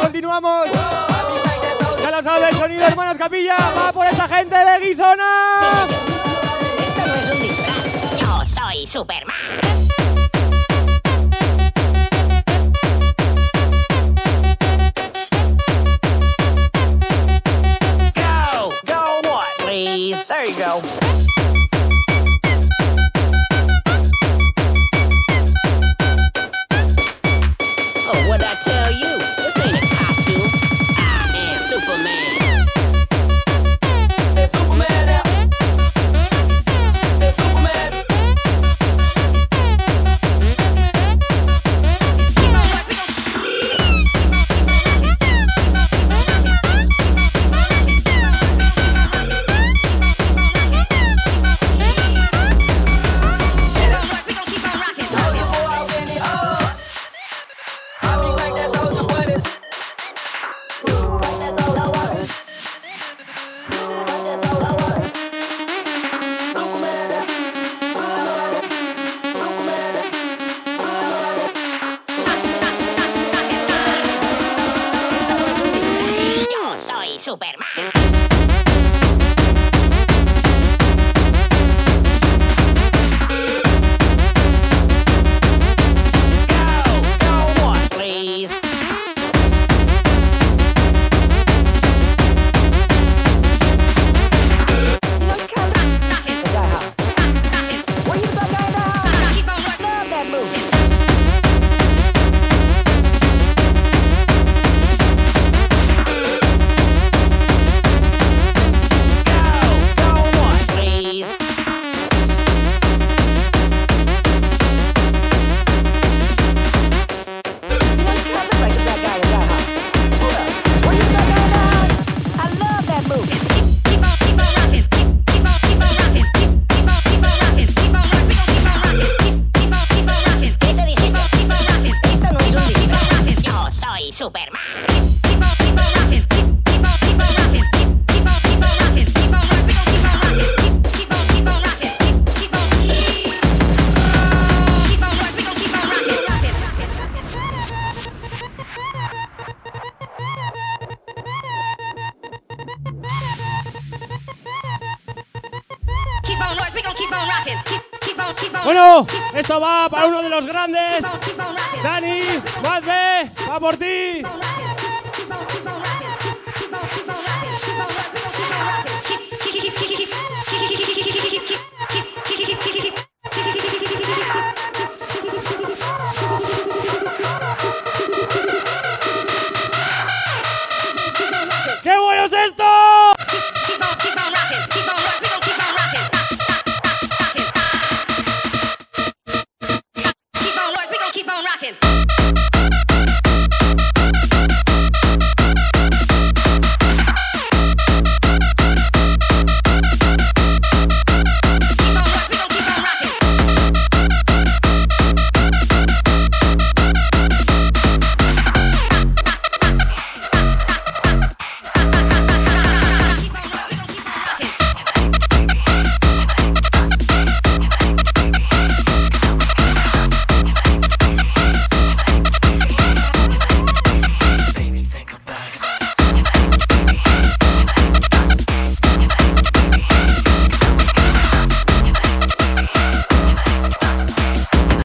Continuamos, continuamos. Ya lo sabes, el sonido hermanos Capilla va por esa gente de Guisona. Esto no es un disfraz, yo soy Superman. Superman. Bueno, esto va para uno de los grandes. Dani, Mazbe, va por ti. ¡Qué bueno es esto!